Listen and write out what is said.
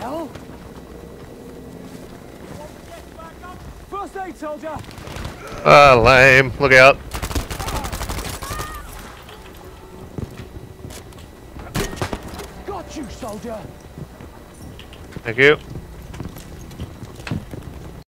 hell? First aid, soldier! Ah, lame. Look out. Got you, soldier! Thank you.